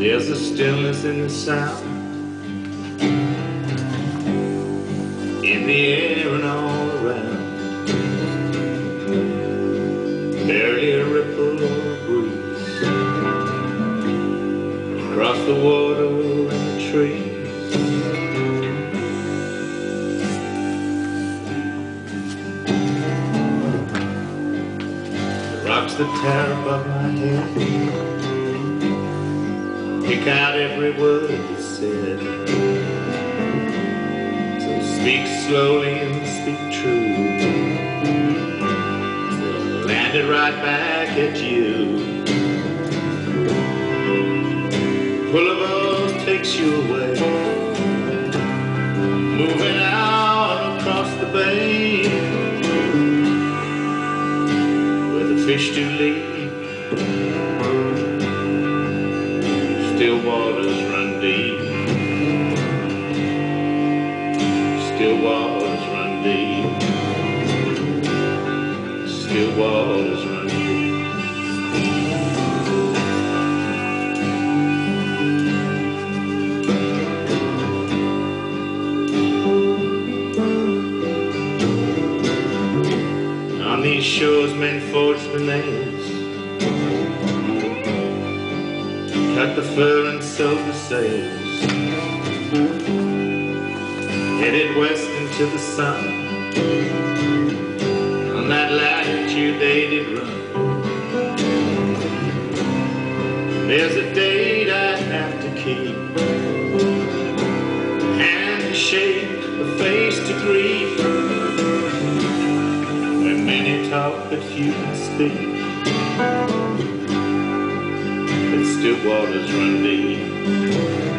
birds in the sound, in the air and all around. Barely a ripple or a breeze across the water and the trees. The rocks that tower above my head pick out every word that's said. So speak slowly and speak true. They'll land it right back at you. Us takes you away, moving out across the bay where the fish do leap. Still waters run deep. Still waters run deep. Still waters run deep. On these shores men forge the nails Cut the fur and sew the sails Headed west into the sun. On that latitude they did run. There's a date I have to keep. Hand to shake, a face to greet. When many talk but few can speak still waters run deep